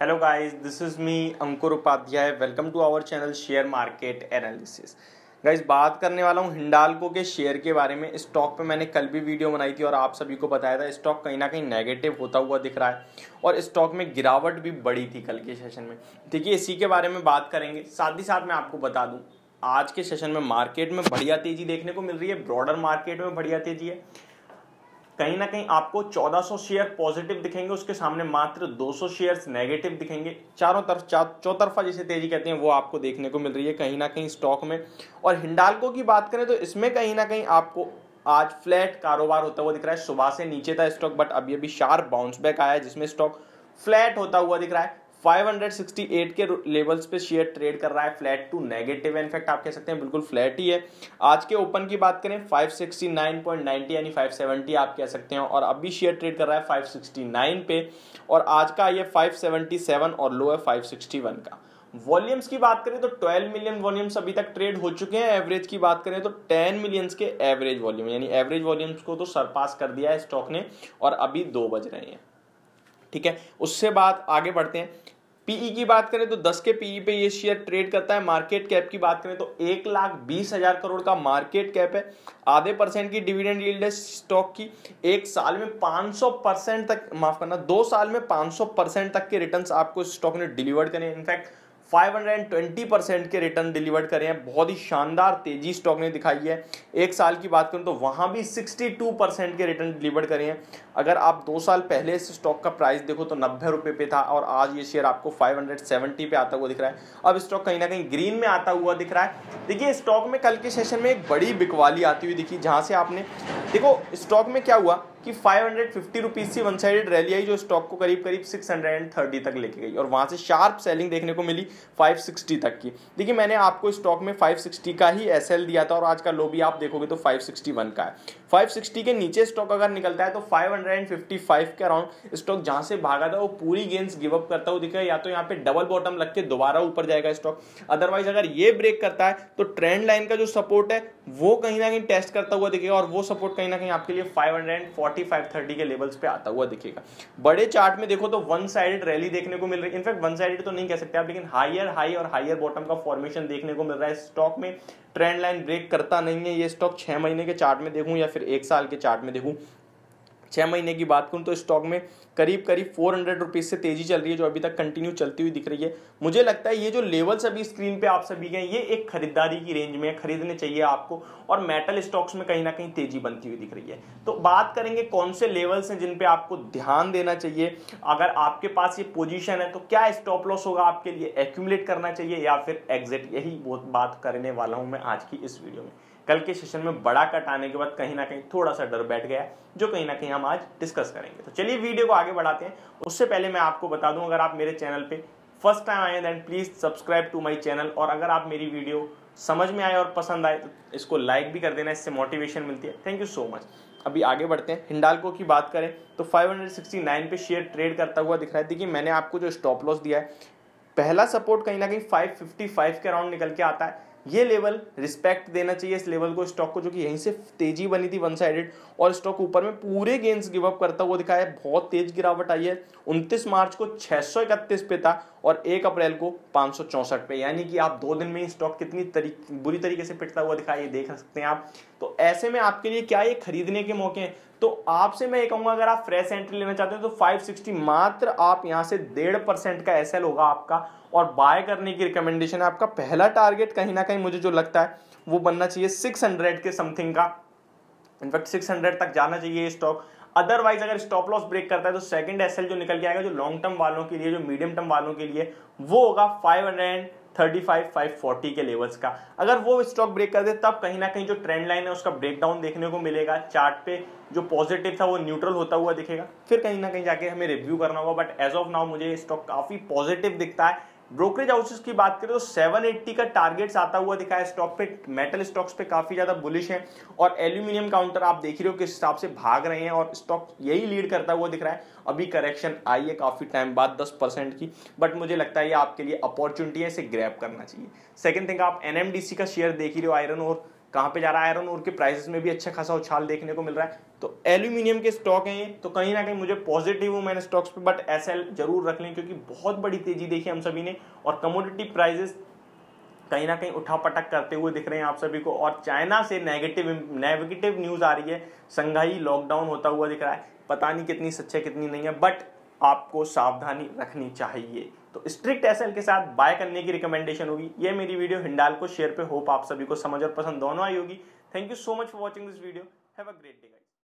Hello guys this is me Ankur Upadhyay welcome to our channel share market analysis guys बात करने वाला हूँ हिंडालको के शेयर के बारे में। स्टॉक पे मैंने कल भी वीडियो बनाई थी और आप सभी को बताया था स्टॉक कहीं ना कहीं नेगेटिव होता हुआ दिख रहा है और स्टॉक में गिरावट भी बड़ी थी कल के सेशन में। देखिए, इसी के बारे में बात करेंगे। साथ ही साथ मैं आपको बता दूँ, आज के सेशन में मार्केट में बढ़िया तेज़ी देखने को मिल रही है ब्रॉडर मार्केट में बढ़िया तेज़ी है। कहीं ना कहीं आपको 1400 शेयर पॉजिटिव दिखेंगे, उसके सामने मात्र 200 शेयर्स नेगेटिव दिखेंगे। चारों तरफ़ चौतरफा जिसे तेज़ी कहते हैं, वो आपको देखने को मिल रही है कहीं ना कहीं स्टॉक में। और हिंडालको की बात करें तो इसमें कहीं ना कहीं आपको आज फ्लैट कारोबार होता हुआ दिख रहा है। सुबह से नीचे था स्टॉक बट अभी अभी शार्प बाउंस बैक आया है, जिसमें स्टॉक फ्लैट होता हुआ दिख रहा है। 568 के लेवल्स पे शेयर ट्रेड कर रहा है। फ्लैट टू नेगेटिव इनफैक्ट आप कह सकते हैं बिल्कुल फ्लैट ही है। आज के ओपन की बात करें 569.90 यानी 570 आप कह सकते हैं। और अभी शेयर ट्रेड कर रहा है 569 पे। और आज का ये 577 और लो है 561 का। वॉल्यूम्स की बात करें तो 12 मिलियन वॉल्यूम्स अभी तक ट्रेड हो चुके हैं। एवरेज की बात करें तो 10 मिलियंस के एवरेज वॉल्यूम यानी एवरेज वॉल्यूम्स को तो सरपास कर दिया है स्टॉक ने। और अभी दो बज रहे हैं। ठीक है? उससे बाद आगे बढ़ते हैं। पीई e की बात करें तो 10 के पीई e पे ये शेयर ट्रेड करता है। मार्केट कैप की बात करें तो एक लाख बीस हज़ार करोड़ का मार्केट कैप है। आधे परसेंट की डिविडेंड यील्ड है स्टॉक की। एक साल में 500 परसेंट तक, माफ़ करना, दो साल में 500 परसेंट तक के रिटर्न्स आपको स्टॉक ने डिलीवर करें। इनफैक्ट 520 परसेंट के रिटर्न डिलीवर्ड करे हैं। बहुत ही शानदार, तेज़ी स्टॉक ने दिखाई है। एक साल की बात करूँ तो वहाँ भी 62 परसेंट के रिटर्न डिलीवर्ड करे हैं। अगर आप दो साल पहले इस स्टॉक का प्राइस देखो तो नब्बे रुपए पे था और आज ये शेयर आपको 570 पे आता हुआ दिख रहा है। अब स्टॉक कहीं ना कहीं ग्रीन में आता हुआ दिख रहा है। देखिए स्टॉक में कल के सेशन में एक बड़ी बिकवाली आती हुई दिखी जहाँ से आपने देखो स्टॉक में क्या हुआ? कि फाइव हंड्रेड फिफ्टी रुपीज़ की वन साइडेड रैली आई, जो स्टॉक को करीब करीब सिक्स हंड्रेड एंड थर्टी तक लेके गई। और वहाँ से शार्प सेलिंग देखने को मिली फाइव सिक्सटी तक की। देखिए, मैंने आपको स्टॉक में फाइव सिक्सटी का ही एसएल दिया था, और आज का लो भी आप देखोगे तो फाइव सिक्सटी वन का है। फाइव सिक्सटी के नीचे स्टॉक अगर निकलता है तो five hundred and fifty five के अराउंड स्टॉक जहाँ से भागा था, वो पूरी गेंस गिव अप करता हुआ दिखेगा या तो यहाँ पे डबल बॉटम लग के दोबारा ऊपर जाएगा स्टॉक अदरवाइज़ अगर ये ब्रेक करता है तो ट्रेंड लाइन का जो सपोर्ट है, वो कहीं ना कहीं टेस्ट करता हुआ दिखेगा, और वो सपोर्ट कहीं ना कहीं आपके लिए फाइव फोर्टी फाइव थर्टी के लेवल्स पे आता हुआ दिखेगा। बड़े चार्ट में देखो तो वन साइडेड रैली देखने को मिल रही है। इनफैक्ट वन साइडेड तो नहीं कह सकते आप, लेकिन हाइयर हाई और हाइयर बॉटम का फॉर्मेशन देखने को मिल रहा है। स्टॉक में ट्रेंड लाइन ब्रेक करता नहीं है। ये स्टॉक छह महीने के चार्ट में देखूँ या फिर एक साल के चार्ट में देखूँ छह महीने की बात करूँ तो स्टॉक में करीब करीब फोर हंड्रेड रुपीज़ से तेज़ी चल रही है, जो अभी तक कंटिन्यू चलती हुई दिख रही है। मुझे लगता है ये जो लेवल्स अभी स्क्रीन पे आप सभी के ये एक खरीदारी की रेंज में खरीदने चाहिए आपको, और मेटल स्टॉक्स में कहीं ना कहीं तेज़ी बनती हुई दिख रही है। तो बात करेंगे कौन से लेवल्स हैं जिन पे आपको ध्यान देना चाहिए। अगर आपके पास ये पोजिशन है तो क्या स्टॉप लॉस होगा आपके लिए? एक्यूमुलेट करना चाहिए, या फिर एग्जिट यही बात करने वाला हूँ मैं आज की इस वीडियो में। कल के सेशन में बड़ा कट आने के बाद कहीं ना कहीं थोड़ा सा डर बैठ गया, जो कहीं ना कहीं हम आज डिस्कस करेंगे। तो चलिए वीडियो को आगे बढ़ाते हैं। उससे पहले मैं आपको बता दूँ, अगर आप मेरे चैनल पे फ़र्स्ट टाइम आए then please subscribe to my channel और अगर आप मेरी वीडियो समझ में आए और पसंद आए तो इसको लाइक भी कर देना, इससे मोटिवेशन मिलती है। थैंक यू सो मच अभी आगे बढ़ते हैं। हिंडालको की बात करें तो 569 पे शेयर ट्रेड करता हुआ दिख रहा है। देखिए, मैंने आपको जो स्टॉप लॉस दिया है, पहला सपोर्ट कहीं ना कहीं 555 के अराउंड निकल के आता है। ये लेवल रिस्पेक्ट देना चाहिए इस लेवल को स्टॉक को जो कि यहीं से तेज़ी बनी थी वन साइडेड और स्टॉक ऊपर में पूरे गेंस गिव अप करता हुआ दिखाया बहुत तेज गिरावट आई है। उनतीस मार्च को छह सौ इकतीस पे था और एक अप्रैल को पाँच पे। यानी कि आप दो दिन में स्टॉक कितनी तरीक, बुरी तरीके से पिटता हुआ दिखाया देख सकते हैं आप। तो ऐसे में आपके लिए क्या ये खरीदने के मौके हैं? तो आपसे मैं ये कहूँगा, अगर आप फ्रेश एंट्री लेना चाहते हैं तो 560 मात्र आप यहाँ से डेढ़ परसेंट का एसएल होगा आपका और बाय करने की रिकमेंडेशन है आपका। पहला टारगेट कहीं ना कहीं मुझे जो लगता है, वो बनना चाहिए 600 के समथिंग का। इनफैक्ट 600 तक जाना चाहिए स्टॉक अदरवाइज़ अगर स्टॉप लॉस ब्रेक करता है तो सेकंड एसएल जो निकल के आएगा, जो लॉन्ग टर्म वालों के लिए, जो मीडियम टर्म वालों के लिए, वो होगा five hundred thirty five five forty के लेवल्स का। अगर वो स्टॉक ब्रेक कर दे, तब कहीं ना कहीं जो ट्रेंड लाइन है, उसका ब्रेकडाउन देखने को मिलेगा। चार्ट पे जो पॉजिटिव था, वो न्यूट्रल होता हुआ दिखेगा। फिर कहीं ना कहीं जाके हमें रिव्यू करना होगा बट एज ऑफ़ नाउ मुझे स्टॉक काफ़ी पॉजिटिव दिखता है। ब्रोकरेज हाउसेस की बात करें तो 780 का टारगेट्स आता हुआ दिखा है स्टॉक पे मेटल स्टॉक्स पे काफ़ी ज़्यादा बुलिश है और एल्यूमिनियम काउंटर आप देख रहे हो किस हिसाब से भाग रहे हैं और स्टॉक यही लीड करता हुआ दिख रहा है। अभी करेक्शन आई है काफ़ी टाइम बाद 10 परसेंट की। बट मुझे लगता है ये आपके लिए अपॉर्चुनिटी है, इसे ग्रैप करना चाहिए। सेकेंड थिंग आप एनएमडीसी का शेयर देख ही रहे हो आयरन और कहाँ पे जा रहा है आयरन और के प्राइसेस में भी अच्छा खासा उछाल देखने को मिल रहा है। तो एल्यूमिनियम के स्टॉक हैं तो कहीं ना कहीं मुझे पॉजिटिव हूँ मैंने स्टॉक्स पे बट एसएल ज़रूर रख लें, क्योंकि बहुत बड़ी तेज़ी देखी हम सभी ने, और कमोडिटी प्राइजेस कहीं ना कहीं उठा पटक करते हुए दिख रहे हैं आप सभी को, और चाइना से नेगेटिव नेगेटिव न्यूज़ आ रही है। संघाई लॉकडाउन होता हुआ दिख रहा है। पता नहीं कितनी सच्चाई, कितनी नहीं है बट आपको सावधानी रखनी चाहिए। तो स्ट्रिक्ट एसएल के साथ बाय करने की रिकमेंडेशन होगी। ये मेरी वीडियो हिंडाल को शेयर पे। होप आप सभी को समझ और पसंद दोनों आई होगी। Thank you so much for watching this video have a great day